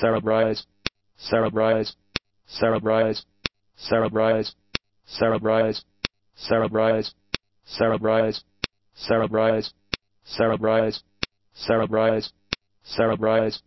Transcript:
cerebrize, cerebrize, cerebrize, cerebrize, cerebrize, cerebrize, cerebrize, cerebrize, cerebrize, cerebrize, cerebrize,